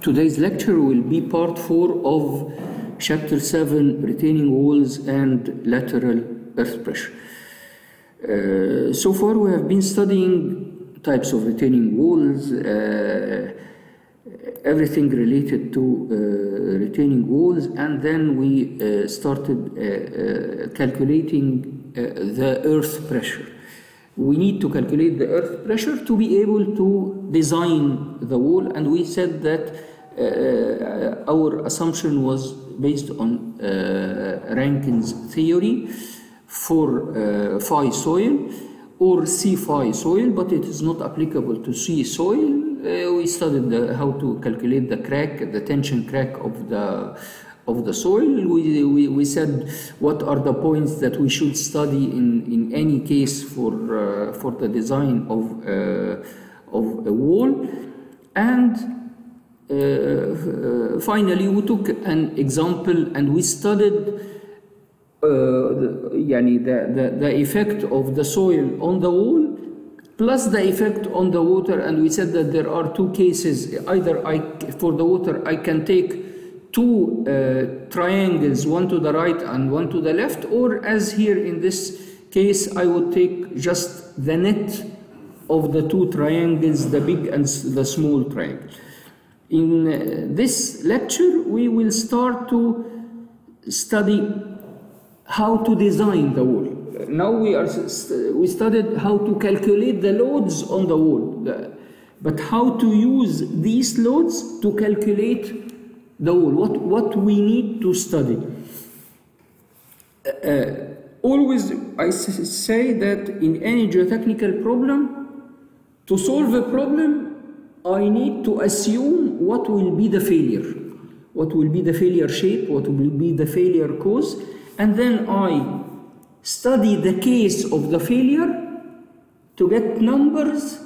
today's lecture will be part 4 of chapter 7 retaining walls and lateral earth pressure. Uh, so far we have been studying types of retaining walls, uh, everything related to uh, retaining walls and then we uh, started uh, uh, calculating the earth pressure. We need to calculate the earth pressure to be able to design the wall and we said that our assumption was based on Rankine's theory for uh, phi soil or C phi soil, but it is not applicable to C soil. Uh, we studied the, how to calculate the crack, the tension crack of the of the soil. We, we, we said what are the points that we should study in, in any case for, uh, for the design of, uh, of a wall. And uh, uh finally, we took an example and we studied uh, the, the, the, the effect of the soil on the wall plus the effect on the water and we said that there are two cases either I, for the water I can take two uh, triangles one to the right and one to the left or as here in this case I would take just the net of the two triangles the big and the small triangle in uh, this lecture we will start to study how to design the wall. Now we are we studied how to calculate the loads on the wall, but how to use these loads to calculate the wall. What what we need to study. Uh, always I say that in any geotechnical problem, to solve a problem, I need to assume what will be the failure, what will be the failure shape, what will be the failure cause and then I study the case of the failure to get numbers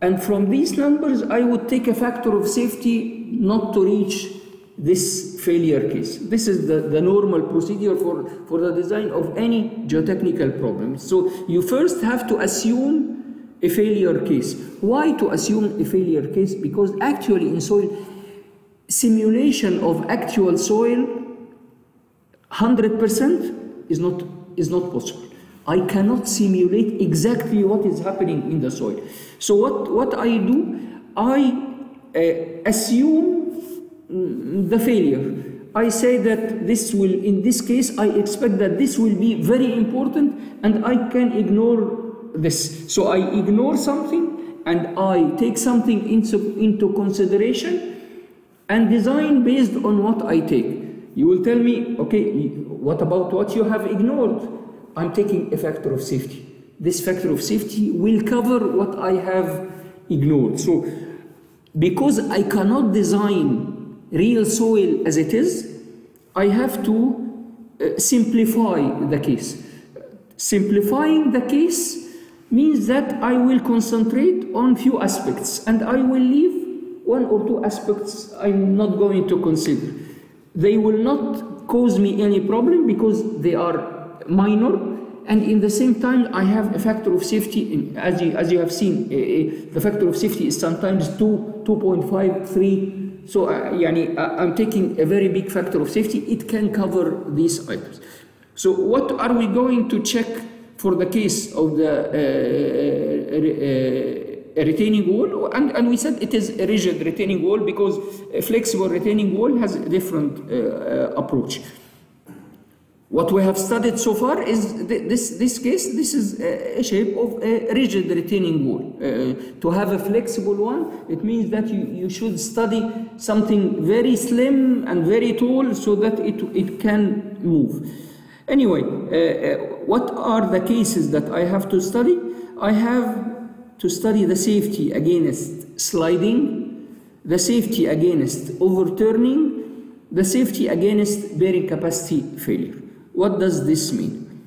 and from these numbers I would take a factor of safety not to reach this failure case. This is the, the normal procedure for, for the design of any geotechnical problem. So you first have to assume a failure case. Why to assume a failure case? Because actually in soil, simulation of actual soil 100% is not, is not possible. I cannot simulate exactly what is happening in the soil. So what, what I do, I uh, assume the failure. I say that this will, in this case, I expect that this will be very important and I can ignore this. So I ignore something and I take something into, into consideration and design based on what I take. You will tell me, okay, what about what you have ignored? I'm taking a factor of safety. This factor of safety will cover what I have ignored. So, because I cannot design real soil as it is, I have to uh, simplify the case. Simplifying the case means that I will concentrate on few aspects and I will leave one or two aspects I'm not going to consider. They will not cause me any problem because they are minor and in the same time I have a factor of safety in, as, you, as you have seen uh, uh, the factor of safety is sometimes 2, 2.5, 3 so uh, yani, I'm taking a very big factor of safety. It can cover these items. So what are we going to check for the case of the a retaining wall? And, and we said it is a rigid retaining wall because a flexible retaining wall has a different uh, uh, approach. What we have studied so far is th this, this case, this is a shape of a rigid retaining wall. Uh, to have a flexible one, it means that you, you should study something very slim and very tall so that it, it can move. Anyway, uh, what are the cases that I have to study? I have to study the safety against sliding, the safety against overturning, the safety against bearing capacity failure. What does this mean?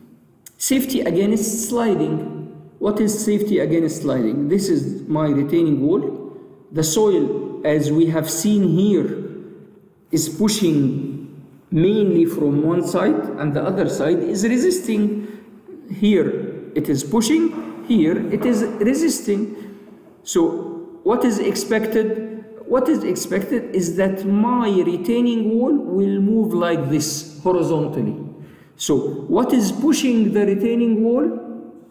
Safety against sliding. What is safety against sliding? This is my retaining wall. The soil, as we have seen here, is pushing mainly from one side and the other side is resisting. Here it is pushing here it is resisting. So what is expected? what is expected is that my retaining wall will move like this horizontally. So what is pushing the retaining wall?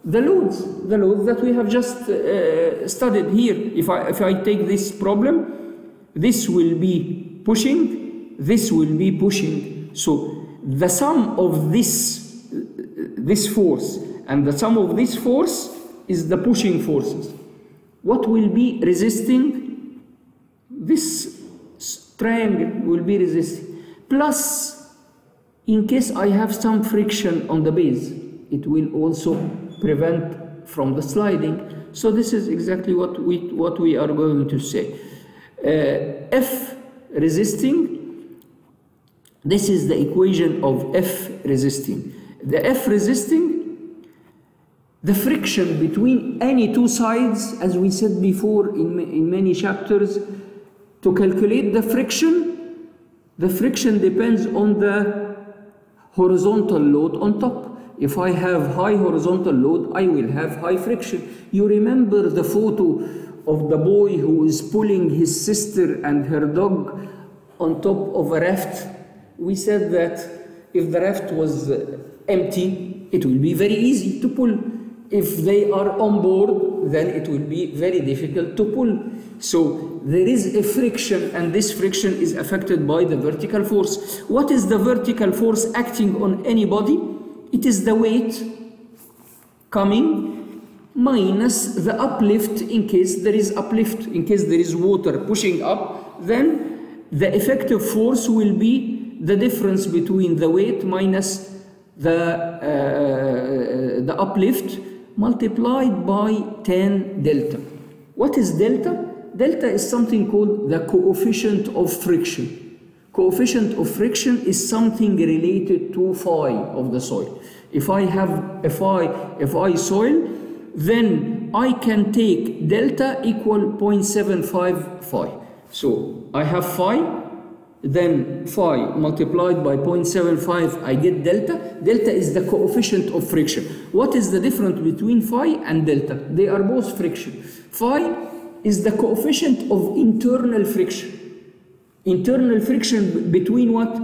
The loads, the loads that we have just uh, studied here. If I, if I take this problem, this will be pushing, this will be pushing. So the sum of this, this force and the sum of this force is the pushing forces. What will be resisting? This triangle will be resisting. Plus, in case I have some friction on the base, it will also prevent from the sliding. So this is exactly what we, what we are going to say. Uh, F resisting, this is the equation of F resisting. The F resisting the friction between any two sides, as we said before in, in many chapters, to calculate the friction, the friction depends on the horizontal load on top. If I have high horizontal load, I will have high friction. You remember the photo of the boy who is pulling his sister and her dog on top of a raft? We said that if the raft was uh, empty, it will be very easy to pull if they are on board, then it will be very difficult to pull. So there is a friction, and this friction is affected by the vertical force. What is the vertical force acting on any body? It is the weight coming minus the uplift in case there is uplift, in case there is water pushing up, then the effective force will be the difference between the weight minus the, uh, the uplift multiplied by tan delta. What is delta? Delta is something called the coefficient of friction. Coefficient of friction is something related to phi of the soil. If I have a phi, a phi soil, then I can take delta equal 0.75 phi. So I have phi, then phi multiplied by 0.75 I get delta. Delta is the coefficient of friction. What is the difference between phi and delta? They are both friction. Phi is the coefficient of internal friction. Internal friction between what?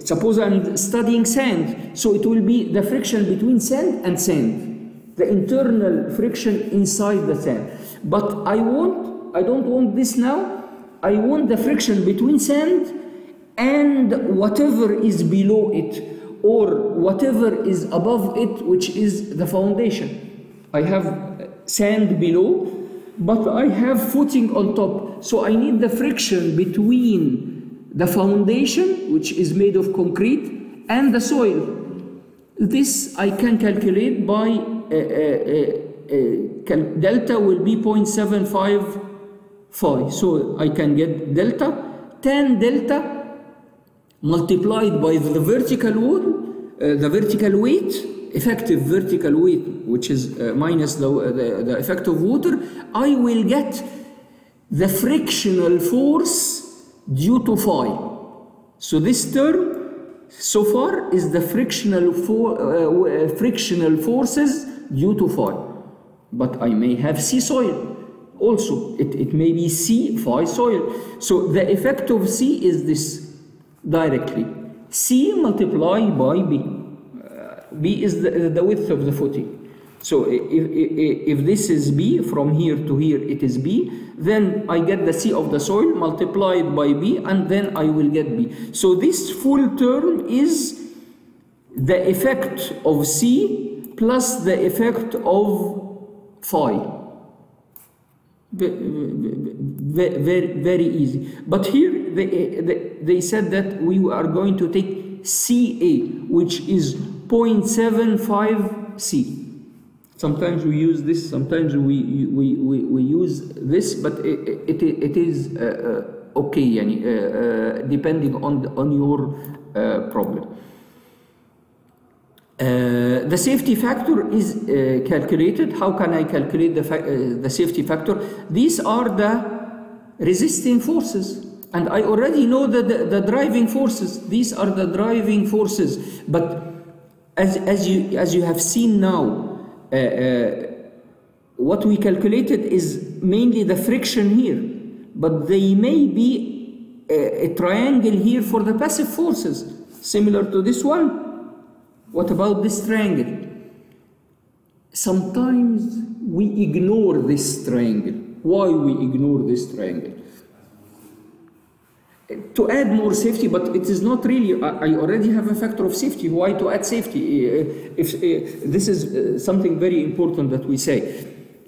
Suppose I'm studying sand, so it will be the friction between sand and sand. The internal friction inside the sand. But I want, I don't want this now. I want the friction between sand and whatever is below it or whatever is above it which is the foundation. I have sand below but i have footing on top. So i need the friction between the foundation which is made of concrete and the soil. This i can calculate by uh, uh, uh, delta will be 0.75 phi so i can get delta. tan delta multiplied by the vertical wall, uh, the vertical weight, effective vertical weight, which is uh, minus the, the, the effect of water, I will get the frictional force due to phi. So this term so far is the frictional, for, uh, frictional forces due to phi. But I may have C soil also. It, it may be C phi soil. So the effect of C is this directly. C multiplied by B. Uh, B is the, the width of the footing. So if, if, if, this is B, from here to here it is B, then I get the C of the soil multiplied by B and then I will get B. So this full term is the effect of C plus the effect of phi. Very, very, easy. But here they, they, they said that we are going to take CA, which is 0.75 C. Sometimes we use this, sometimes we, we, we, we use this, but it, it, it is uh, uh, okay, uh, uh, depending on, on your uh, problem. Uh, the safety factor is uh, calculated. How can I calculate the, uh, the safety factor? These are the resisting forces. And I already know the, the, the, driving forces. These are the driving forces. But as, as, you, as you have seen now, uh, what we calculated is mainly the friction here. but they may be a, a triangle here for the passive forces, similar to this one. What about this triangle? Sometimes we ignore this triangle. Why we ignore this triangle? To add more safety, but it is not really, I I already have a factor of safety. Why to add safety? Uh, If, uh, this is uh, something very important that we say.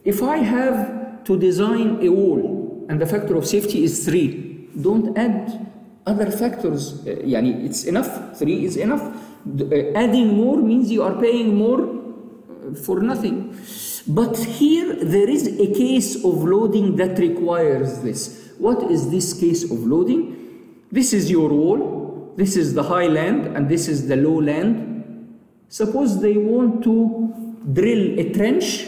If I have to design a wall and the factor of safety is three, don't add other factors. Uh, يعني it's enough. Three is enough. Uh, adding more means you are paying more uh, for nothing. But here there is a case of loading that requires this. What is this case of loading? This is your wall, this is the high land, and this is the low land. Suppose they want to drill a trench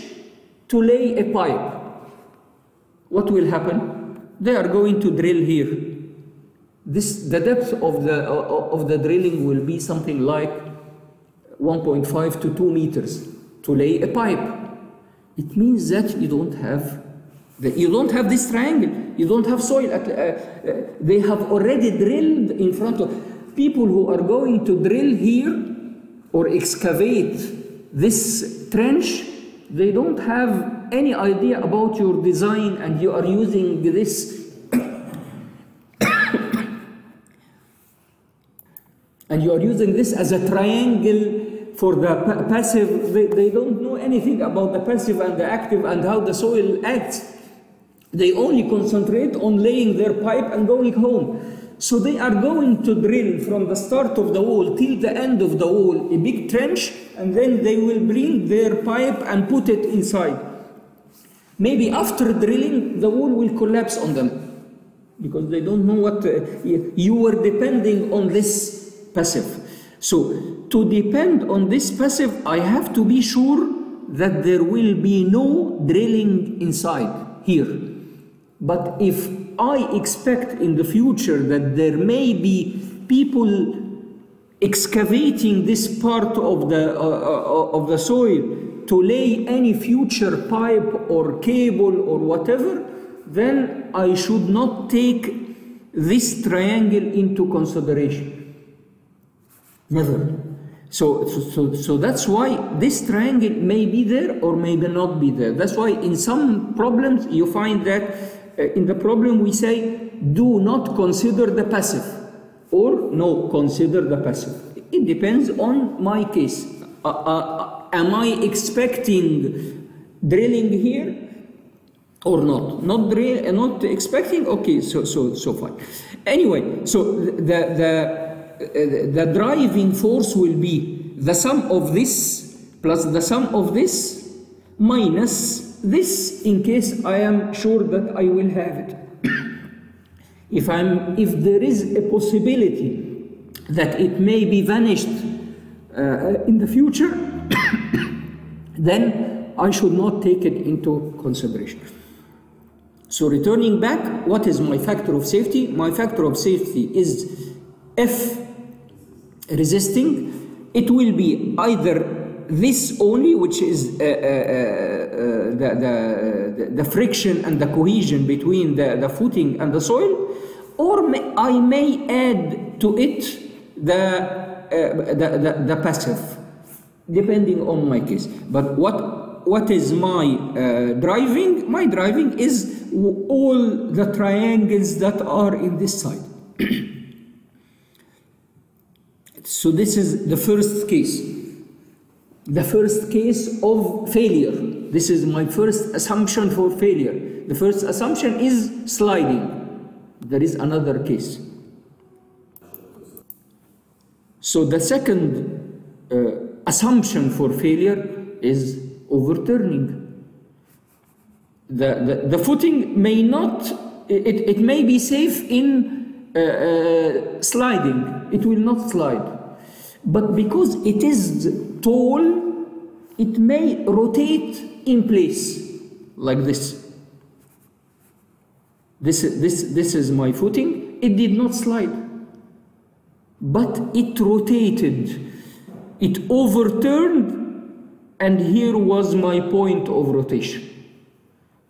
to lay a pipe. What will happen? They are going to drill here. This, the depth of the, of the drilling will be something like 1.5 to 2 meters to lay a pipe. It means that you don't have the, you don't have this triangle. You don't have soil. At, uh, uh, they have already drilled in front of people who are going to drill here or excavate this trench. They don't have any idea about your design, and you are using this and you are using this as a triangle for the pa- passive they, they don't know anything about the passive and the active and how the soil acts. They only concentrate on laying their pipe and going home. So they are going to drill from the start of the wall till the end of the wall a big trench and then they will bring their pipe and put it inside. Maybe after drilling the wall will collapse on them. Because they don't know what uh, you you were depending on this passive. So to depend on this passive, I have to be sure that there will be no drilling inside here. But if I expect in the future that there may be people excavating this part of the, uh, uh, of the soil to lay any future pipe or cable or whatever, then I should not take this triangle into consideration. Never. So, so, so, that's why this triangle may be there or maybe not be there. That's why in some problems you find that uh, in the problem we say do not consider the passive or no, consider the passive. It depends on my case. Uh, uh, am I expecting drilling here or not? Not drill, not expecting. Okay, so so so fine. Anyway, so the the uh, the driving force will be the sum of this plus the sum of this minus this in case I am sure that I will have it. if I'm if there is a possibility that it may be vanished uh, in the future, then I should not take it into consideration. So returning back, what is my factor of safety? My factor of safety is F resisting. It will be either this only, which is uh, uh, uh, the, the, the friction and the cohesion between the, the footing and the soil, or may, I may add to it the, uh, the, the, the passive, depending on my case. But what, what is my uh, driving? My driving is all the triangles that are in this side. so this is the first case the first case of failure. This is my first assumption for failure. The first assumption is sliding. There is another case. So the second uh, assumption for failure is overturning. The, the, the footing may not, it, it may be safe in uh, uh, sliding, it will not slide. But because it is tall, it may rotate in place like this. This, this, this is my footing. It did not slide, but it rotated. It overturned, and here was my point of rotation.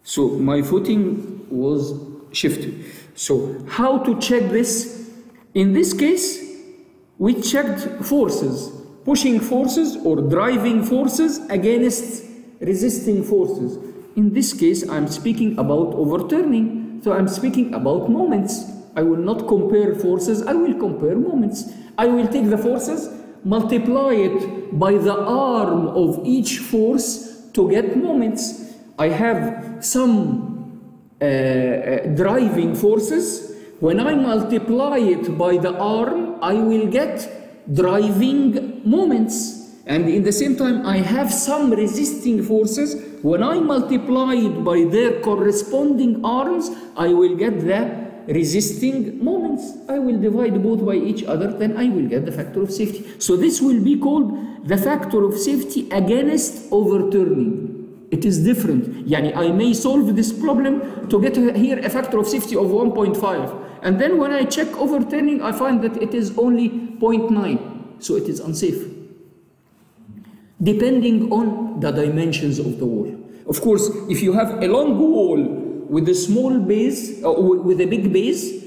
So my footing was shifted. So how to check this? In this case, we checked forces, pushing forces or driving forces against resisting forces. In this case, I'm speaking about overturning. So I'm speaking about moments. I will not compare forces, I will compare moments. I will take the forces, multiply it by the arm of each force to get moments. I have some uh, uh, driving forces. When I multiply it by the arm, I will get driving moments. And in the same time, I have some resisting forces. When I multiply it by their corresponding arms, I will get the resisting moments. I will divide both by each other, then I will get the factor of safety. So this will be called the factor of safety against overturning. It is different. Yani I may solve this problem to get here a factor of safety of 1.5. And then when I check overturning, I find that it is only 0.9. So it is unsafe. Depending on the dimensions of the wall. Of course, if you have a long wall with a small base, uh, with a big base,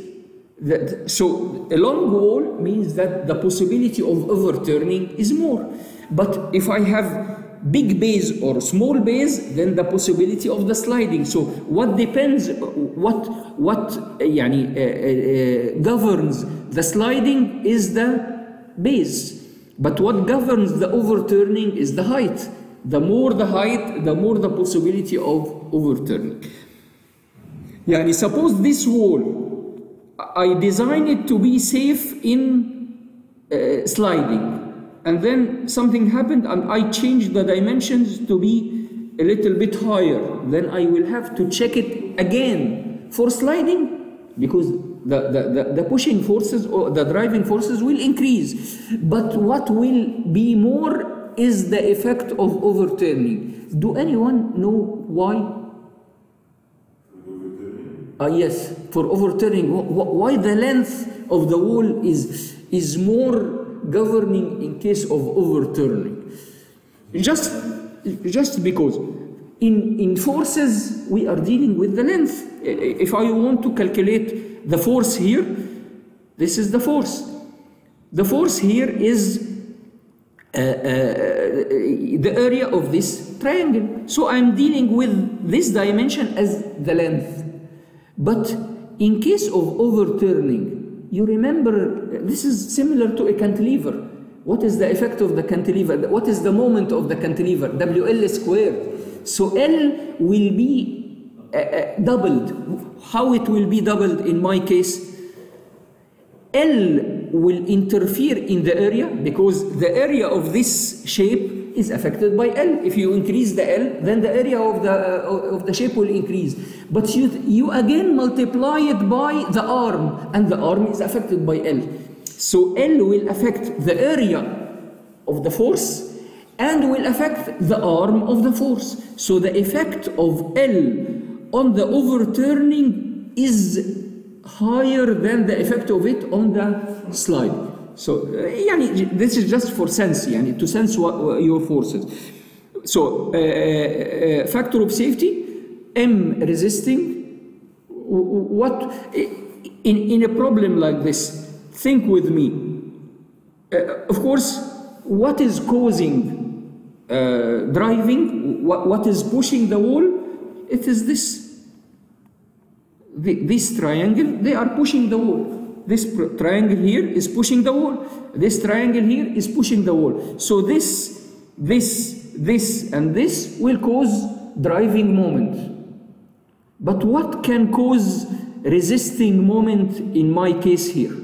that, so a long wall means that the possibility of overturning is more. But if I have big base or small base, then the possibility of the sliding. So what depends, what what uh, يعني, uh, uh, governs the sliding is the base. But what governs the overturning is the height. The more the height, the more the possibility of overturning. Yani suppose this wall, I design it to be safe in uh, sliding. And then something happened and I changed the dimensions to be a little bit higher. Then I will have to check it again for sliding because the, the, the, the, pushing forces or the driving forces will increase. But what will be more is the effect of overturning. Do anyone know why? Uh, yes, for overturning. Why the length of the wall is, is more governing in case of overturning? Just, just because in, in forces we are dealing with the length. If I want to calculate the force here, this is the force. The force here is uh, uh, the area of this triangle. So I'm dealing with this dimension as the length. But in case of overturning, you remember this is similar to a cantilever. What is the effect of the cantilever? What is the moment of the cantilever? WL squared. So L will be uh, uh, doubled. How it will be doubled in my case? L will interfere in the area because the area of this shape is affected by L. If you increase the L, then the area of the, uh, of the shape will increase. But you, you again multiply it by the arm, and the arm is affected by L. So L will affect the area of the force and will affect the arm of the force. So the effect of L on the overturning is higher than the effect of it on the slide. So يعني, this is just for sense, يعني, to sense what, your forces. So uh, uh, factor of safety, M resisting. What in, in a problem like this, think with me. Uh, of course, what is causing uh, driving? What, what is pushing the wall? It is this. The, this triangle, they are pushing the wall. This triangle here is pushing the wall. This triangle here is pushing the wall. So this, this, this, and this will cause driving moment. But what can cause resisting moment in my case here?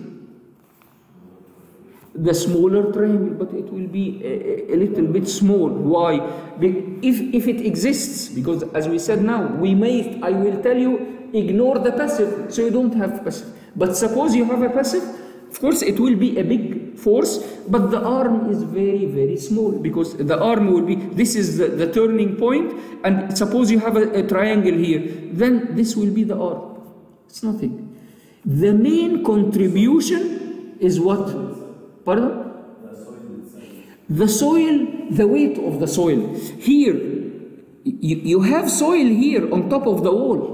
The smaller triangle, but it will be a, a little bit small. Why? If, if it exists, because as we said now, we may, I will tell you, ignore the passive, so you don't have passive. But suppose you have a passive, of course it will be a big force, but the arm is very, very small because the arm will be, this is the, the turning point, and suppose you have a, a triangle here, then this will be the arm. It's nothing. The main contribution is what? Pardon? The soil, the weight of the soil. Here, you, you have soil here on top of the wall.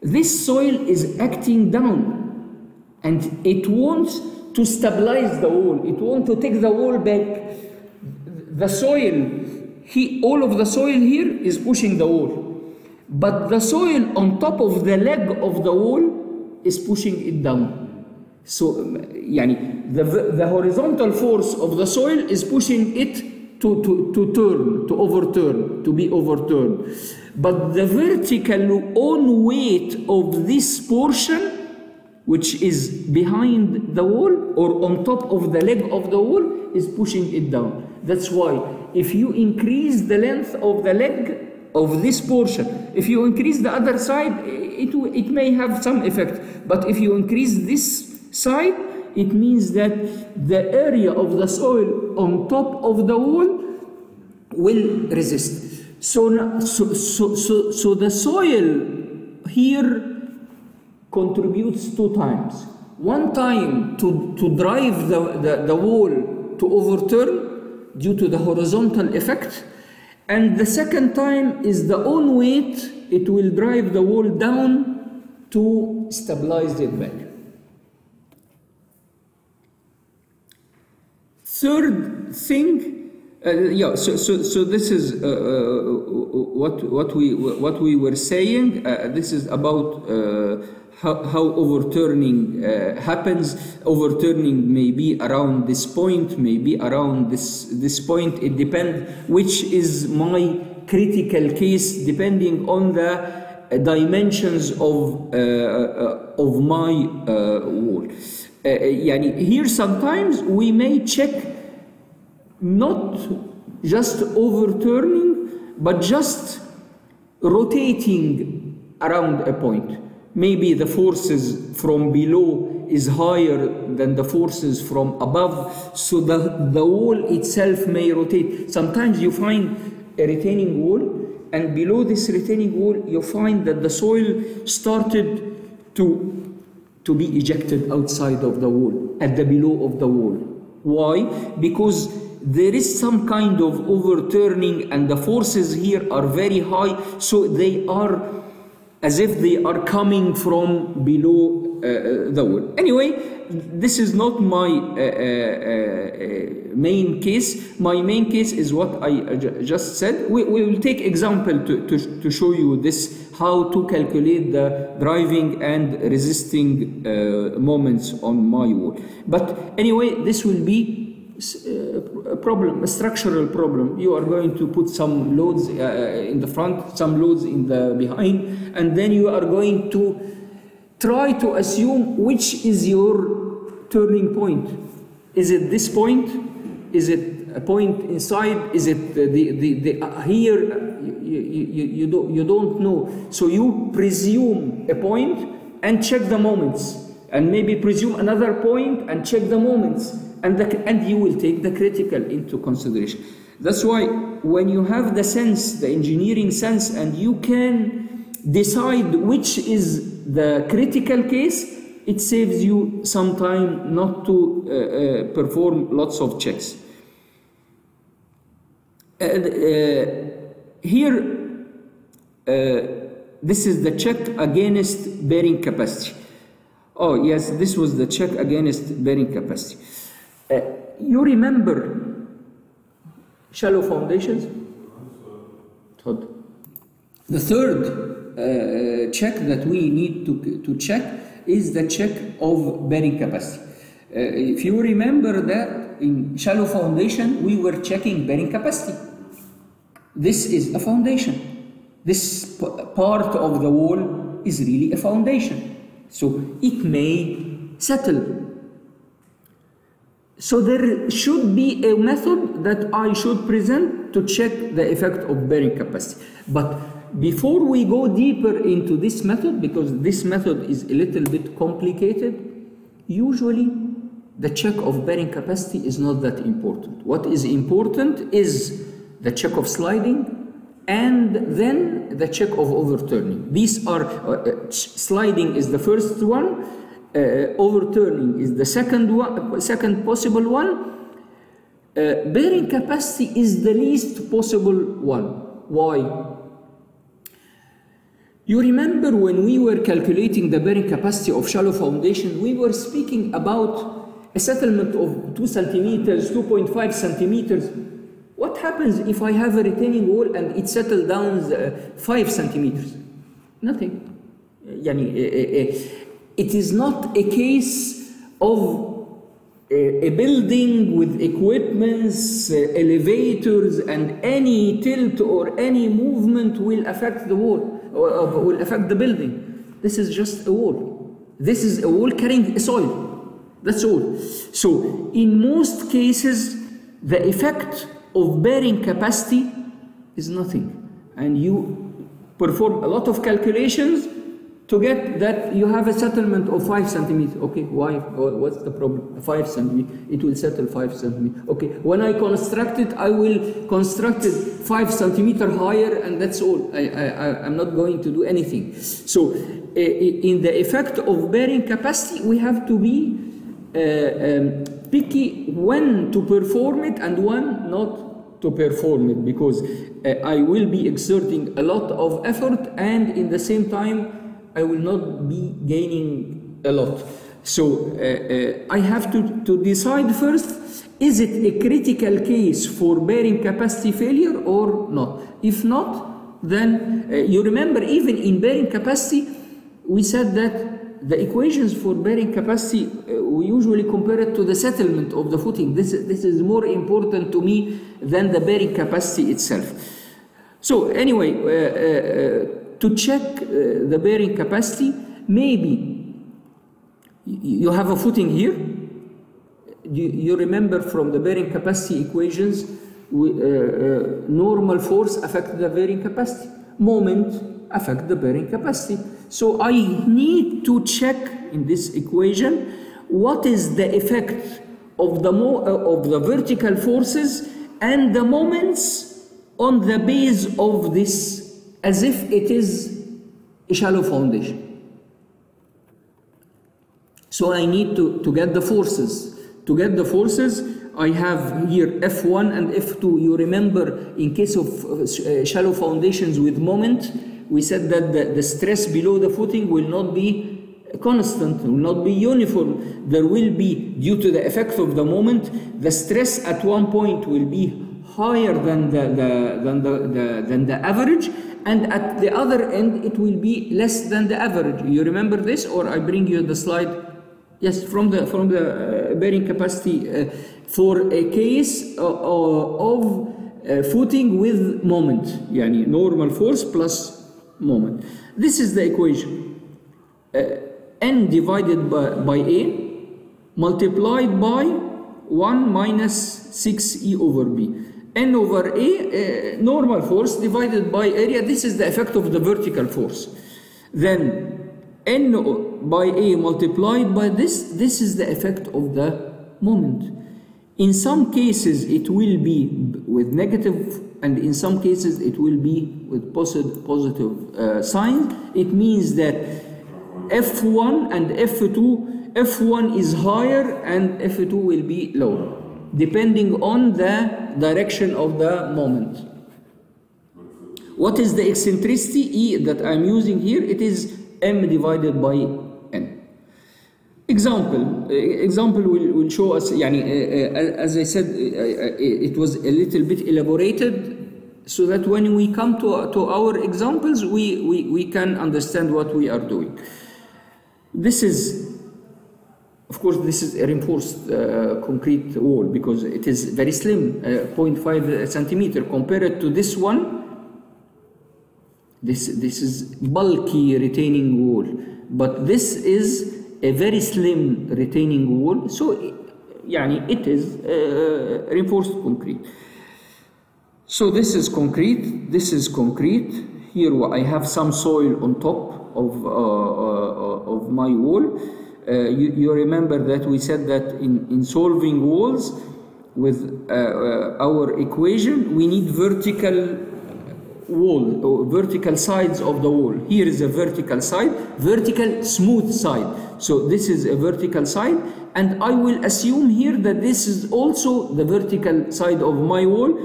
this soil is acting down and it wants to stabilize the wall. It wants to take the wall back. The soil, he, all of the soil here is pushing the wall. But the soil on top of the leg of the wall is pushing it down. So, يعني, the, the horizontal force of the soil is pushing it to, to, to turn, to overturn, to be overturned. But the vertical own weight of this portion, which is behind the wall or on top of the leg of the wall, is pushing it down. That's why if you increase the length of the leg of this portion, if you increase the other side, it, it may have some effect. But if you increase this side, it means that the area of the soil on top of the wall will resist. So, so, so, so, so the soil here contributes two times. One time to, to drive the, the, the wall to overturn due to the horizontal effect, and the second time is the own weight, it will drive the wall down to stabilize it back. Third thing, uh, yeah. So, so, so this is uh, uh, what what we what we were saying. Uh, this is about uh, how, how overturning uh, happens. Overturning may be around this point, maybe around this, this point. It depends which is my critical case depending on the uh, dimensions of, uh, uh, of my uh, wall. Uh, uh, yani here sometimes we may check not just overturning but just rotating around a point maybe the forces from below is higher than the forces from above so the, the wall itself may rotate sometimes you find a retaining wall and below this retaining wall you find that the soil started to to be ejected outside of the wall, at the below of the wall. Why? Because there is some kind of overturning and the forces here are very high, so they are as if they are coming from below uh, the wall. Anyway, this is not my uh, uh, main case. My main case is what I just said. We, we will take example to, to, to show you this how to calculate the driving and resisting uh, moments on my wall. But anyway, this will be a problem, a structural problem. You are going to put some loads uh, in the front, some loads in the behind, and then you are going to try to assume which is your turning point. Is it this point? Is it a point inside? Is it the, the, the uh, here? You, you, you, don't, you don't know. So you presume a point and check the moments. And maybe presume another point and check the moments. And, the, and you will take the critical into consideration. That's why when you have the sense, the engineering sense, and you can decide which is the critical case, it saves you some time not to uh, uh, perform lots of checks. Uh, here, this is the check against bearing capacity. Oh, yes, this was the check against bearing capacity. Uh, you remember shallow foundations? The third uh, check that we need to, to check is the check of bearing capacity. Uh, if you remember that in shallow foundation, we were checking bearing capacity. This is a foundation. This part of the wall is really a foundation. So it may settle. So there should be a method that I should present to check the effect of bearing capacity. But before we go deeper into this method, because this method is a little bit complicated, usually the check of bearing capacity is not that important. What is important is the check of sliding and then the check of overturning. These are, uh, sliding is the first one, uh, overturning is the second one, second possible one. Uh, bearing capacity is the least possible one. Why? You remember when we were calculating the bearing capacity of shallow foundation, we were speaking about a settlement of 2 centimeters, 2.5 centimeters. What happens if I have a retaining wall and it settles down uh, 5 centimeters? Nothing. يعني, uh, uh, it is not a case of a building with equipments, uh, elevators, and any tilt or any movement will affect the wall, or, will affect the building. This is just a wall. This is a wall carrying a soil. That's all. So, in most cases, the effect of bearing capacity is nothing. And you perform a lot of calculations to get that you have a settlement of 5 centimeters. Okay, why? What's the problem? 5 centimeters. It will settle 5 centimeters. Okay, when I construct it, I will construct it 5 centimeter higher and that's all. I, I, I'm not going to do anything. So, uh, in the effect of bearing capacity, we have to be uh, um, picky when to perform it and when not to perform it because uh, I will be exerting a lot of effort and in the same time I will not be gaining a lot. So uh, uh, I have to, to decide first, is it a critical case for bearing capacity failure or not? If not, then uh, you remember even in bearing capacity, we said that the equations for bearing capacity, uh, we usually compare it to the settlement of the footing. This, this is more important to me than the bearing capacity itself. So anyway, uh, uh, to check uh, the bearing capacity, maybe you have a footing here. You, you remember from the bearing capacity equations, we, uh, uh, normal force affect the bearing capacity, moment affect the bearing capacity. So I need to check in this equation what is the effect of the, mo of the vertical forces and the moments on the base of this as if it is a shallow foundation. So I need to, to get the forces. To get the forces, I have here F1 and F2. You remember in case of uh, shallow foundations with moment, we said that the, the stress below the footing will not be constant, will not be uniform. There will be, due to the effect of the moment, the stress at one point will be higher than the, the, than the, the, than the average, and at the other end it will be less than the average. You remember this, or I bring you the slide? Yes, from the from the uh, bearing capacity uh, for a case uh, of uh, footing with moment, yani normal force plus moment. This is the equation. Uh, n divided by, by a multiplied by 1 minus 6e over b n over a, uh, normal force divided by area, this is the effect of the vertical force. Then n by a multiplied by this, this is the effect of the moment. In some cases it will be with negative and in some cases it will be with positive, positive uh, sign. It means that F1 and F2, F1 is higher and F2 will be lower depending on the direction of the moment. What is the eccentricity E that I'm using here? It is m divided by n. Example, example will, will show us, yani, uh, as I said, uh, it was a little bit elaborated so that when we come to, to our examples, we, we, we can understand what we are doing. This is of course, this is a reinforced uh, concrete wall because it is very slim, uh, 0.5 centimeter. Compared to this one, this, this is bulky retaining wall. But this is a very slim retaining wall. So, yani, it is uh, reinforced concrete. So this is concrete, this is concrete. Here I have some soil on top of, uh, uh, of my wall. Uh, you, you, remember that we said that in, in solving walls with uh, uh, our equation, we need vertical wall or vertical sides of the wall. Here is a vertical side, vertical smooth side. So this is a vertical side and I will assume here that this is also the vertical side of my wall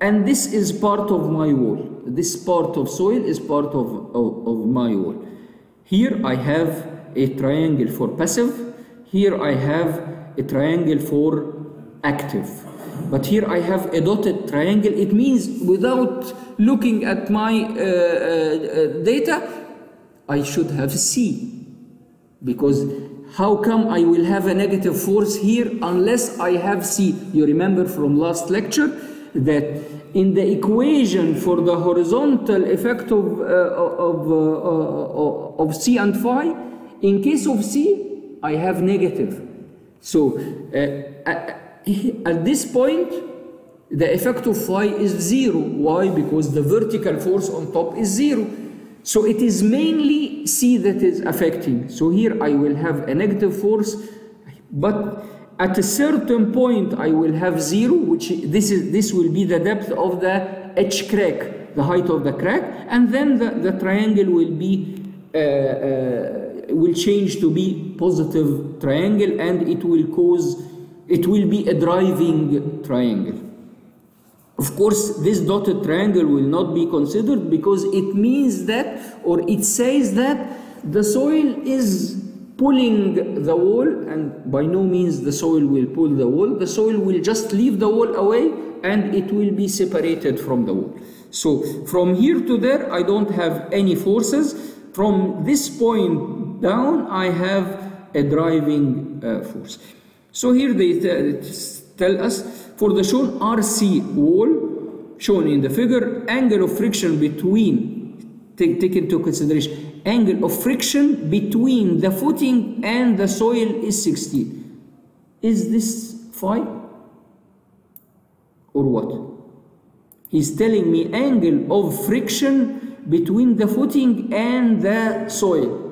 and this is part of my wall. this part of soil is part of, of, of my wall. Here I have a triangle for passive. Here I have a triangle for active. But here I have a dotted triangle. It means without looking at my uh, uh, uh, data, I should have C. Because how come I will have a negative force here unless I have C? You remember from last lecture that in the equation for the horizontal effect of, uh, of, uh, uh, of C and phi, in case of C, I have negative. So at, at this point, the effect of phi is zero. Why? Because the vertical force on top is zero. So it is mainly C that is affecting. So here I will have a negative force, but at a certain point I will have zero, which this is this will be the depth of the H crack, the height of the crack, and then the, the triangle will be uh, uh, will change to be positive triangle, and it will cause it will be a driving triangle. Of course, this dotted triangle will not be considered because it means that, or it says that, the soil is pulling the wall, and by no means the soil will pull the wall. The soil will just leave the wall away and it will be separated from the wall. So from here to there, I don't have any forces. From this point down, I have a driving uh, force. So here they tell us for the shown RC wall shown in the figure, angle of friction between, take, take into consideration, angle of friction between the footing and the soil is 16. Is this phi? Or what? He's telling me angle of friction between the footing and the soil.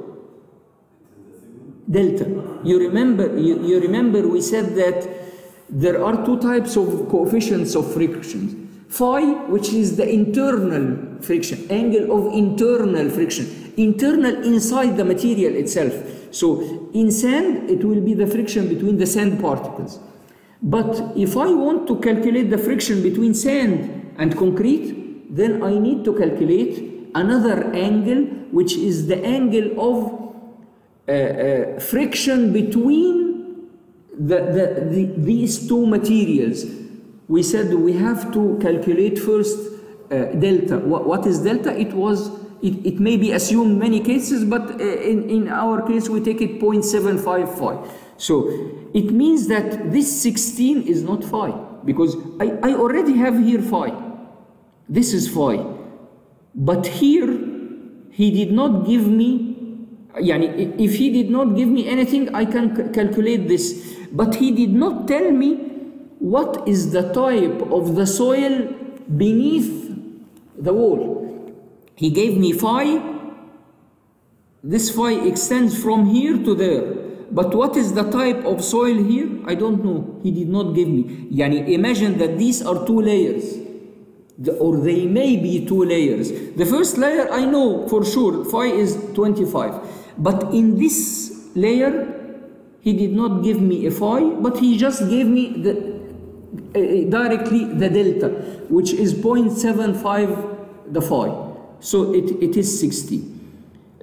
Delta. You remember, you, you remember we said that there are two types of coefficients of friction. Phi, which is the internal friction, angle of internal friction, internal inside the material itself. So in sand, it will be the friction between the sand particles. But if I want to calculate the friction between sand and concrete, then I need to calculate another angle, which is the angle of uh, friction between the, the, the, these two materials. We said we have to calculate first uh, delta. What, what is delta? It was it, it may be assumed many cases, but uh, in, in our case we take it 0.755. So it means that this 16 is not phi because I, I already have here phi. This is phi. But here he did not give me Yani, if he did not give me anything, I can calculate this. But he did not tell me what is the type of the soil beneath the wall. He gave me phi. This phi extends from here to there. But what is the type of soil here? I don't know. He did not give me. Yani, imagine that these are two layers. The, or they may be two layers. The first layer I know for sure, phi is 25. But in this layer, he did not give me a phi, but he just gave me the, uh, directly the delta, which is 0.75 the phi. So it, it is 60.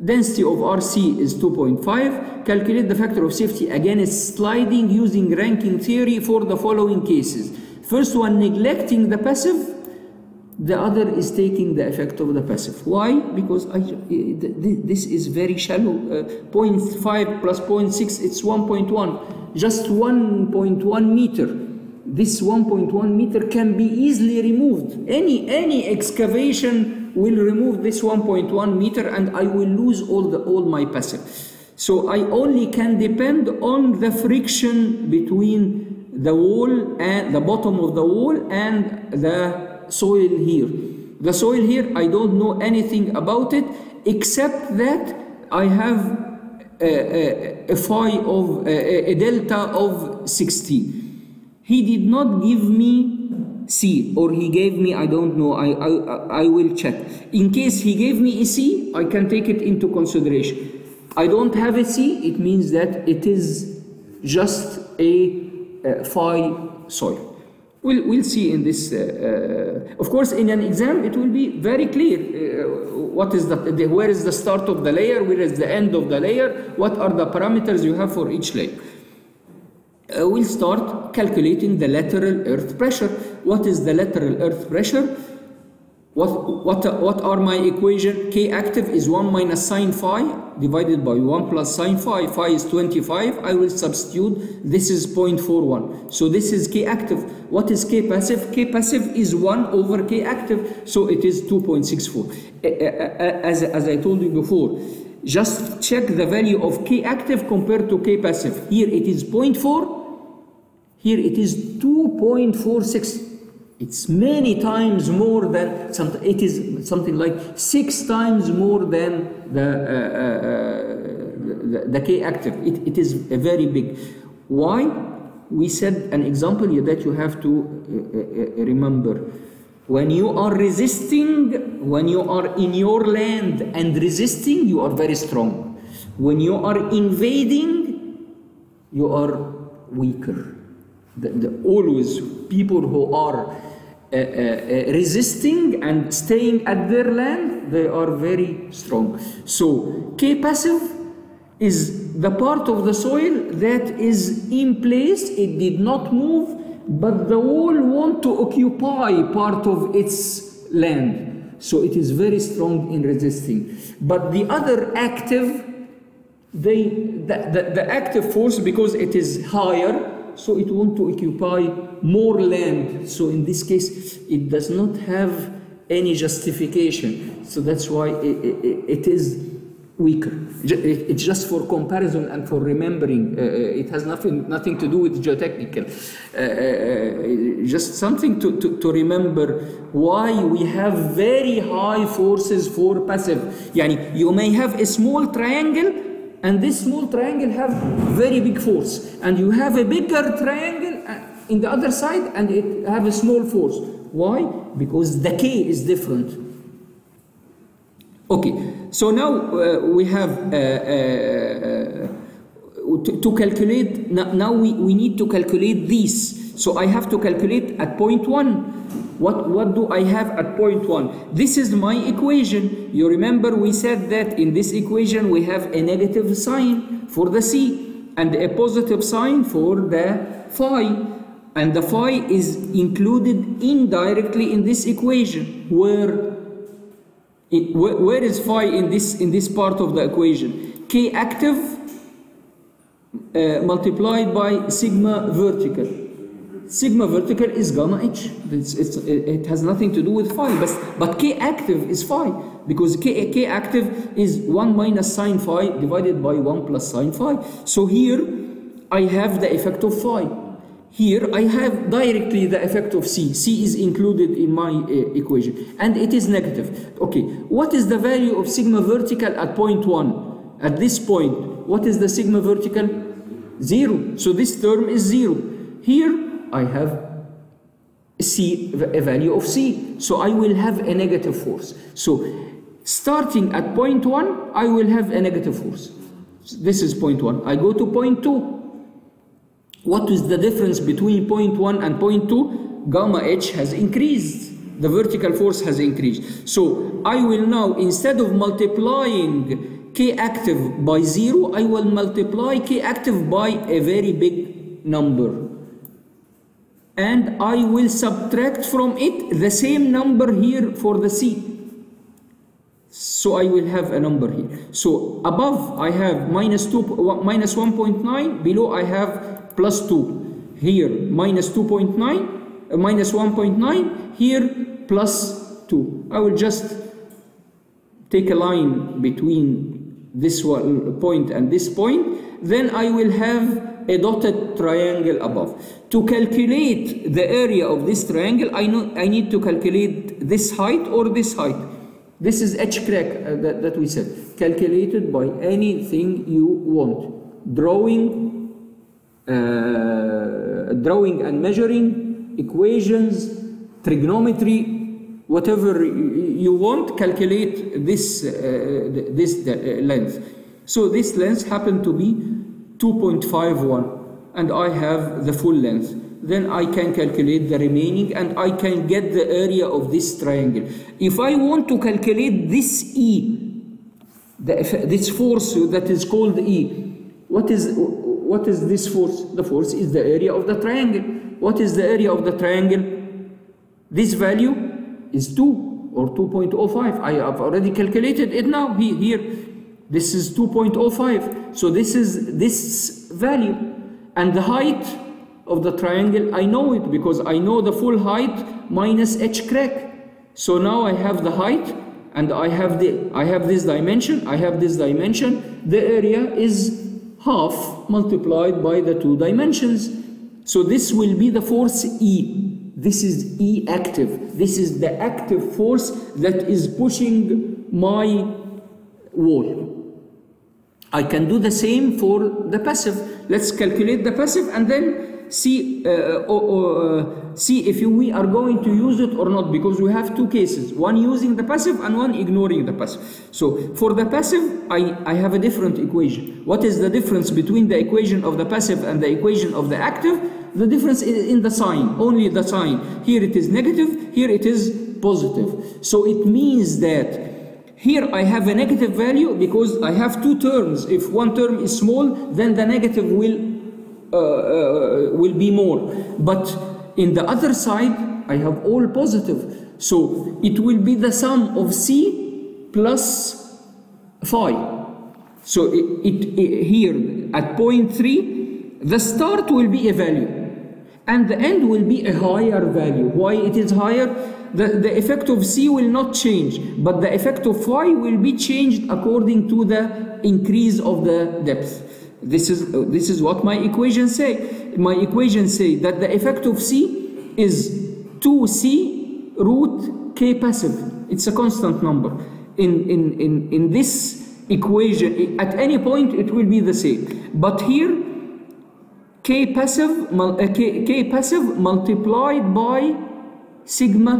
Density of RC is 2.5. Calculate the factor of safety against sliding using Rankine theory for the following cases. First one, neglecting the passive the other is taking the effect of the passive. Why? Because I, this is very shallow. Uh, 0.5 plus 0.6, it's 1.1. Just 1.1 meter. This 1.1 meter can be easily removed. Any, any excavation will remove this 1.1 meter and I will lose all, the, all my passive. So I only can depend on the friction between the wall and the bottom of the wall and the soil here. The soil here, I don't know anything about it except that I have a, a, a phi of a, a delta of 60. He did not give me C or he gave me, I don't know, I, I, I will check. In case he gave me a C, I can take it into consideration. I don't have a C, it means that it is just a, a phi soil. We'll, we'll see in this. Uh, uh, of course, in an exam, it will be very clear uh, what is the, the, where is the start of the layer, where is the end of the layer, what are the parameters you have for each layer. We'll start calculating the lateral earth pressure. What is the lateral earth pressure? What, what, what are my equation? K active is 1 minus sine phi divided by 1 plus sine phi. Phi is 25. I will substitute. This is 0.41. So this is K active. What is K passive? K passive is 1 over K active. So it is 2.64. As, as I told you before, just check the value of K active compared to K passive. Here it is 0.4. Here it is 2.46. It's many times more than some, it is something like six times more than the, uh, uh, the, the, K active. It, it is a very big. Why? We said an example that you have to uh, remember. When you are resisting, when you are in your land and resisting, you are very strong. When you are invading, you are weaker. The, the, always people who are uh, uh, uh, resisting and staying at their land, they are very strong. So K passive is the part of the soil that is in place, it did not move, but the wall want to occupy part of its land. So it is very strong in resisting. But the other active, they, the, the, the active force, because it is higher, so it want to occupy more land. So in this case, it does not have any justification. So that's why it, it, it is weaker. It's just for comparison and for remembering. Uh, it has nothing nothing to do with geotechnical. Uh, just something to, to, to, remember why we have very high forces for passive. Yani you may have a small triangle and this small triangle have very big force. And you have a bigger triangle in the other side and it have a small force. Why? Because the k is different. Okay so now uh, we have uh, uh, to, to, calculate now we, we need to calculate this. So i have to calculate at point 1 what, what do I have at point 1? This is my equation. You remember we said that in this equation we have a negative sign for the C and a positive sign for the phi. And the phi is included indirectly in this equation. Where, it, where is phi in this, in this part of the equation? K active uh, multiplied by sigma vertical sigma vertical is gamma h. It's, it's, it has nothing to do with phi, but, but k active is phi because k, k active is 1 minus sine phi divided by 1 plus sine phi. So here I have the effect of phi. Here I have directly the effect of C. C is included in my uh, equation and it is negative. Okay, what is the value of sigma vertical at point 1? At this point, what is the sigma vertical? Zero. So this term is zero. Here I have C, a value of C. So I will have a negative force. So starting at point 1, I will have a negative force. This is point 1. I go to point 2. What is the difference between point 1 and point 2? Gamma H has increased. The vertical force has increased. So I will now, instead of multiplying K active by 0, I will multiply K active by a very big number and I will subtract from it the same number here for the C. So I will have a number here. So above I have minus 2, minus 1.9, below I have plus 2. Here minus 2.9, uh, minus 1.9, here plus 2. I will just take a line between this one, point and this point, then I will have a dotted triangle above. To calculate the area of this triangle, I, know, I need to calculate this height or this height. This is h crack uh, that, that we said, calculated by anything you want. Drawing, uh, drawing and measuring, equations, trigonometry, whatever you want, calculate this, uh, this uh, length. So this length happened to be 2.51 and I have the full length. then I can calculate the remaining and I can get the area of this triangle. If I want to calculate this E, the, this force that is called E, what is, what is this force? The force is the area of the triangle. What is the area of the triangle? This value is 2 or 2.05. I have already calculated it now here. This is 2.05. So this is this value. And the height of the triangle, I know it because I know the full height minus h crack. So now I have the height and I have the I have this dimension, I have this dimension. The area is half multiplied by the two dimensions. So this will be the force E. This is E active. This is the active force that is pushing my wall. I can do the same for the passive. Let's calculate the passive and then see uh, or, uh, see if we are going to use it or not because we have two cases. One using the passive and one ignoring the passive. So for the passive I, I have a different equation. What is the difference between the equation of the passive and the equation of the active? The difference is in the sign only the sign. Here it is negative here it is positive. So it means that here I have a negative value because I have two terms. If one term is small, then the negative will, uh, uh, will be more. But in the other side, I have all positive. So it will be the sum of C plus phi. So it, it, it, here at point 3, the start will be a value and the end will be a higher value. Why it is higher? The, the effect of C will not change, but the effect of phi will be changed according to the increase of the depth. This is, this is what my equations say. My equations say that the effect of C is 2C root K passive. It's a constant number. In, in, in, in this equation, at any point it will be the same. But here, K passive, uh, K, K passive multiplied by sigma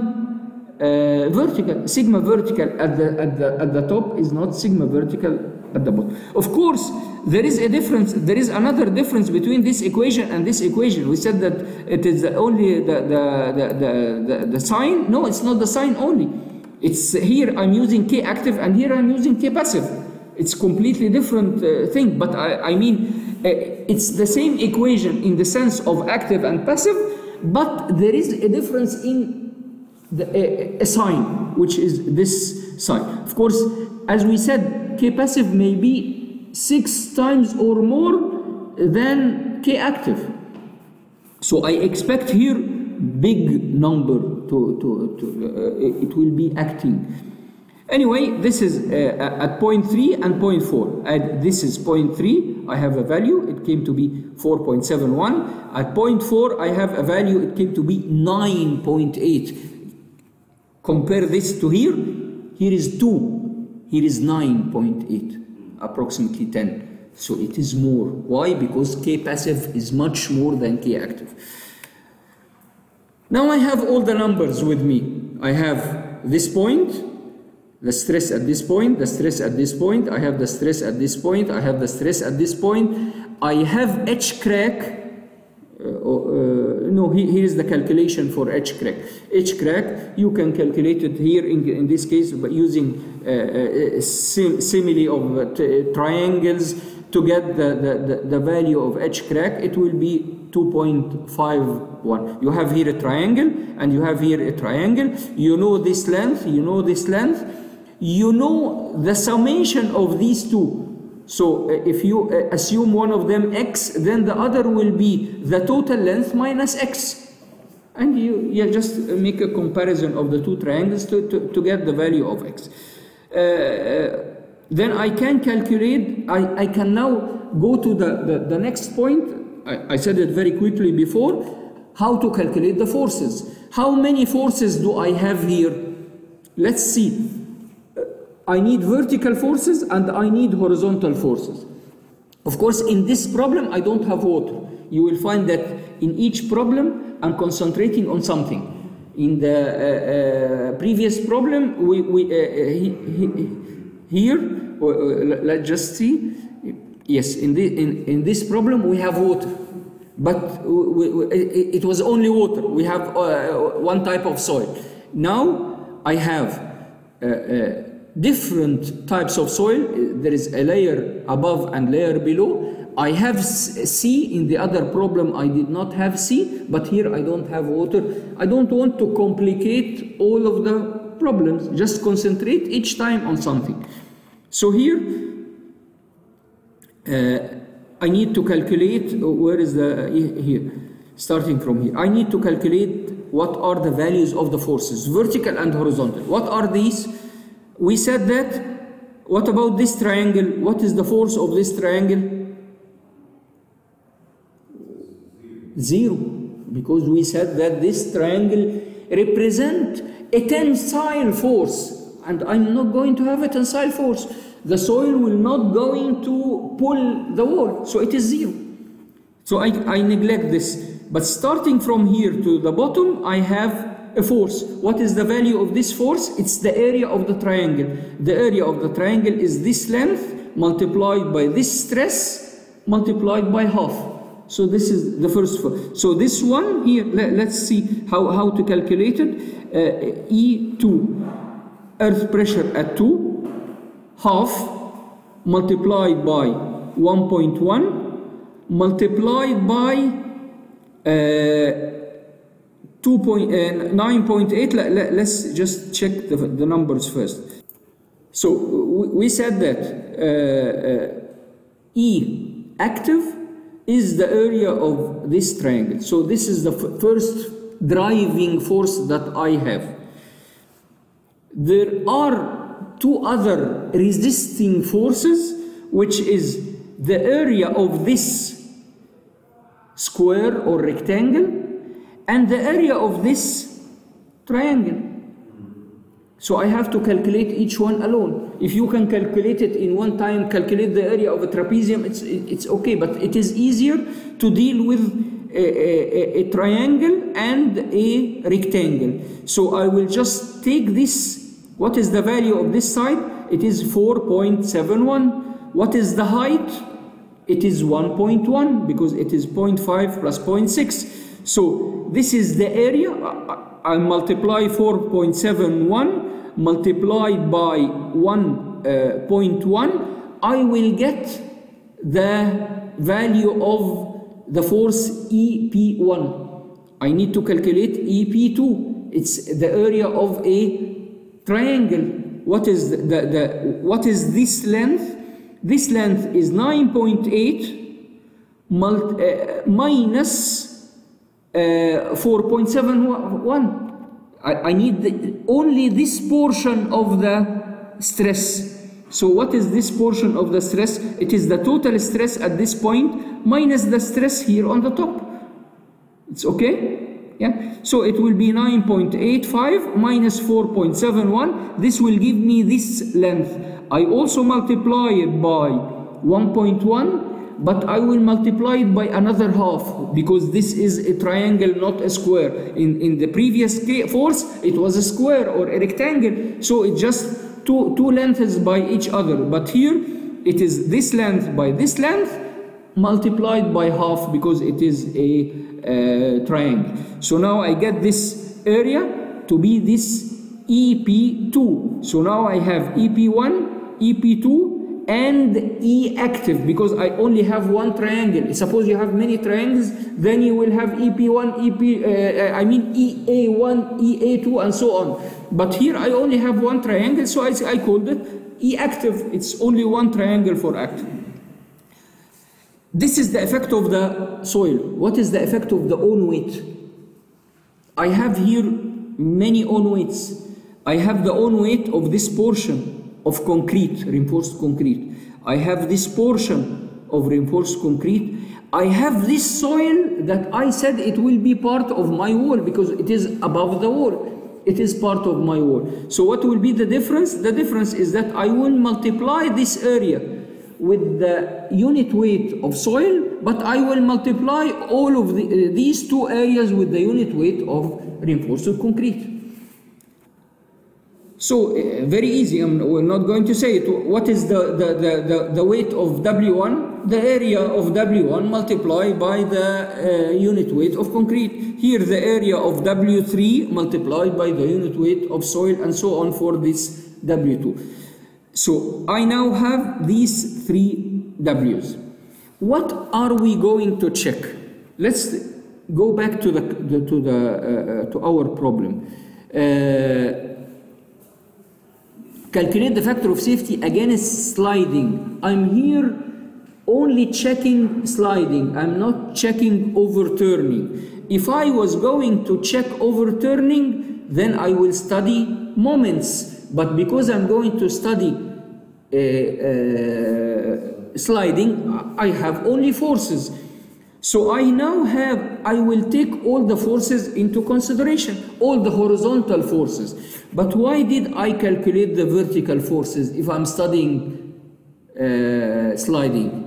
uh, vertical. Sigma vertical at the, at, the, at the top is not sigma vertical at the bottom. Of course, there is a difference, there is another difference between this equation and this equation. We said that it is only the, the, the, the, the, the sign. No, it's not the sign only. It's here I'm using K active and here I'm using K passive. It's completely different uh, thing, but I, I mean, uh, it's the same equation in the sense of active and passive, but there is a difference in the, a, a, sign, which is this sign. Of course, as we said, K passive may be six times or more than K active. So I expect here big number to, to, to uh, it will be acting. Anyway, this is uh, at point 3 and point 4. At this is point 3, I have a value, it came to be 4.71. At point 4, I have a value, it came to be 9.8. Compare this to here. Here is 2. Here is 9.8. Approximately 10. So it is more. Why? Because K passive is much more than K active. Now I have all the numbers with me. I have this point, the stress at this point, the stress at this point, I have the stress at this point, I have the stress at this point, I have H crack uh, uh, no, here is the calculation for H crack. H crack, you can calculate it here in, in this case by using uh, sim simile of triangles to get the, the, the, value of H crack, it will be 2.51. You have here a triangle and you have here a triangle. You know this length, you know this length. You know the summation of these two so uh, if you uh, assume one of them x, then the other will be the total length minus x. And you, just make a comparison of the two triangles to, to, to get the value of x. Uh, uh, then I can calculate, I, I can now go to the, the, the next point. I, I said it very quickly before, how to calculate the forces. How many forces do I have here? Let's see. I need vertical forces and I need horizontal forces. Of course, in this problem, I don't have water. You will find that in each problem, I'm concentrating on something. In the uh, uh, previous problem, we, we uh, he, he, here, uh, let's just see. Yes, in, the, in, in this problem, we have water. but we, we, it, it was only water. We have uh, one type of soil. Now I have uh, uh, different types of soil. Eh, there is a layer above and layer below. I have C in the other problem. I did not have C, but here I don't have water. I don't want to complicate all of the problems. Just concentrate each time on something. So here uh, I need to calculate uh, where is the uh, here starting from here I need to calculate what are the values of the forces vertical and horizontal what are these we said that what about this triangle? What is the force of this triangle? Zero. Because we said that this triangle represent a tensile force. And I'm not going to have a tensile force. The soil will not going to pull the wall. So it is zero. So I, I neglect this. But starting from here to the bottom I have a force what is the value of this force it's the area of the triangle the area of the triangle is this length multiplied by this stress multiplied by half so this is the first one. So this one here, let, us see how, how to calculate it. Uh, E2, earth pressure at 2, half multiplied by 1.1 multiplied by uh, 2.9.8. Let, let, let's just check the, the numbers first. So we, we said that uh, E active is the area of this triangle. So this is the first driving force that I have. There are two other resisting forces, which is the area of this square or rectangle and the area of this triangle. So I have to calculate each one alone. If you can calculate it in one time, calculate the area of a trapezium, it's, it's okay. But it is easier to deal with a, a, a triangle and a rectangle. So I will just take this. What is the value of this side? It is 4.71. What is the height? It is 1.1 because it is 0.5 plus 0.6. So this is the area. I multiply 4.71 multiplied by 1.1, I will get the value of the force EP1. I need to calculate EP2. It's the area of a triangle. What is the, the, the what is this length? This length is 9.8 uh, minus uh, Uh, 4.71. I, I need the, only this portion of the stress. So what is this portion of the stress? It is the total stress at this point minus the stress here on the top. It's okay? Yeah. So it will be 9.85 minus 4.71. This will give me this length. I also multiply it by 1.1 but I will multiply it by another half because this is a triangle not a square. In, in the previous force it was a square or a rectangle so it just two, two lengths by each other. But here it is this length by this length multiplied by half because it is a uh, triangle. So now I get this area to be this EP2 so now I have EP1 EP2 and E active because I only have one triangle. Suppose you have many triangles, then you will have EP1, EP, uh, I mean EA1, EA2, and so on. But here I only have one triangle, so I, I called it E active. It's only one triangle for active. This is the effect of the soil. What is the effect of the own weight? I have here many own weights. I have the own weight of this portion of concrete, reinforced concrete. I have this portion of reinforced concrete. I have this soil that I said it will be part of my wall because it is above the wall. It is part of my wall. So what will be the difference? The difference is that I will multiply this area with the unit weight of soil, but I will multiply all of the, uh, these two areas with the unit weight of reinforced concrete. So uh, very easy, I'm, we're not going to say it. What is the, the, the, the, the weight of W1? The area of W1 multiplied by the uh, unit weight of concrete. Here the area of W3 multiplied by the unit weight of soil and so on for this W2. So I now have these three W's. What are we going to check? Let's go back to the, the to the uh, uh, to our problem. Calculate the factor of safety against sliding. I'm here only checking sliding. I'm not checking overturning. If I was going to check overturning, then I will study moments. But because I'm going to study uh, uh, sliding, I have only forces. So I now have, I will take all the forces into consideration, all the horizontal forces. But why did I calculate the vertical forces if I'm studying uh, sliding?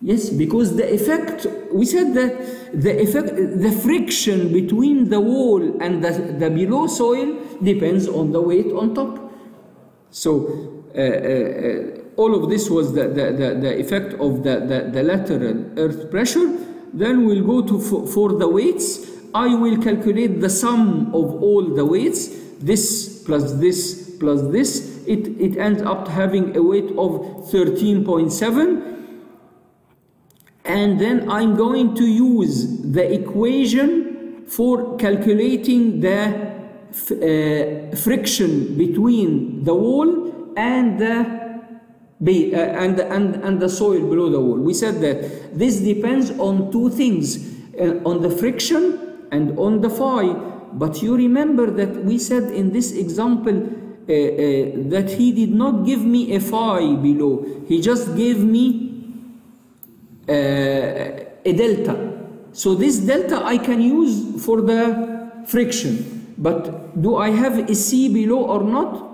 Yes, because the effect, we said that the effect, the friction between the wall and the, the below soil depends on the weight on top. So uh, uh, uh all of this was the, the, the, the effect of the, the, the, lateral earth pressure. Then we'll go to for, the weights. I will calculate the sum of all the weights. This plus this plus this. It, it ends up having a weight of 13.7 and then I'm going to use the equation for calculating the uh, friction between the wall and the uh, and, and, and the soil below the wall. We said that this depends on two things, uh, on the friction and on the phi. But you remember that we said in this example uh, uh, that he did not give me a phi below. He just gave me uh, a delta. So this delta I can use for the friction. But do I have a C below or not?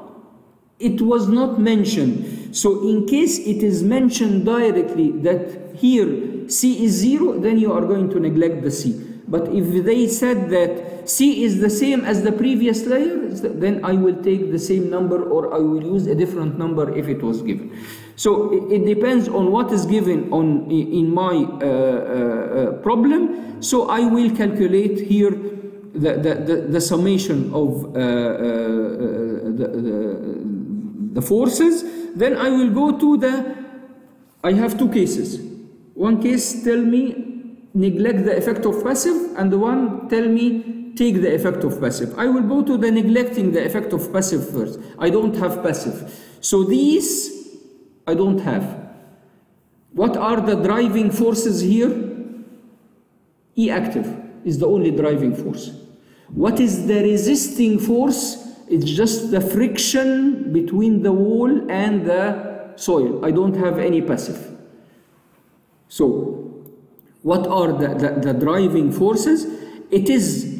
It was not mentioned. So in case it is mentioned directly that here C is zero, then you are going to neglect the C. But if they said that C is the same as the previous layer, then I will take the same number or I will use a different number if it was given. So it, depends on what is given on in my uh, uh, uh, problem. So I will calculate here the, the, the, the summation of uh, uh, uh, the, the, the forces then I will go to the, I have two cases. One case tell me neglect the effect of passive and the one tell me take the effect of passive. I will go to the neglecting the effect of passive first. I don't have passive. So these I don't have. What are the driving forces here? E active is the only driving force. What is the resisting force? It's just the friction between the wall and the soil. I don't have any passive. So, what are the, the, the driving forces? It is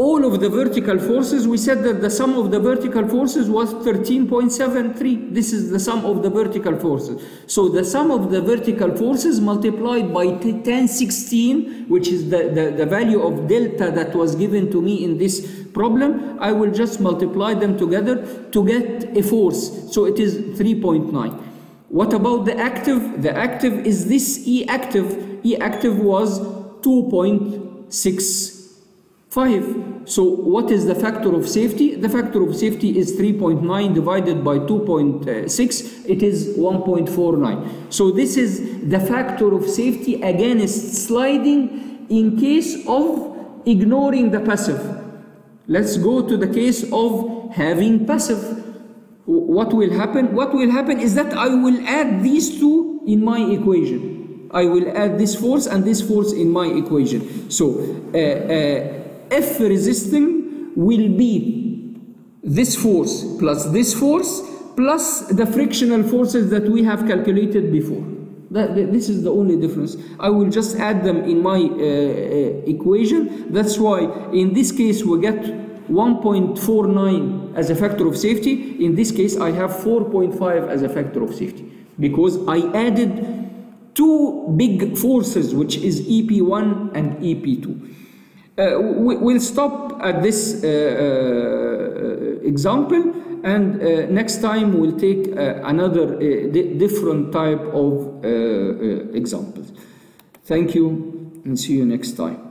all of the vertical forces, we said that the sum of the vertical forces was 13.73. This is the sum of the vertical forces. So the sum of the vertical forces multiplied by tan 16, which is the, the, the value of delta that was given to me in this problem, I will just multiply them together to get a force. So it is 3.9. What about the active? The active is this E active. E active was 2.6 5. So what is the factor of safety? The factor of safety is 3.9 divided by 2.6. It is 1.49. So this is the factor of safety against sliding in case of ignoring the passive. Let's go to the case of having passive. What will happen? What will happen is that I will add these two in my equation. I will add this force and this force in my equation. So uh, uh, F resisting will be this force plus this force plus the frictional forces that we have calculated before. That, this is the only difference. I will just add them in my uh, uh, equation. That's why in this case we get 1.49 as a factor of safety. In this case I have 4.5 as a factor of safety because I added two big forces which is EP1 and EP2. Uh, we, will stop at this uh, uh, example and uh, next time we'll take uh, another uh, di- different type of examples thank you and see you next time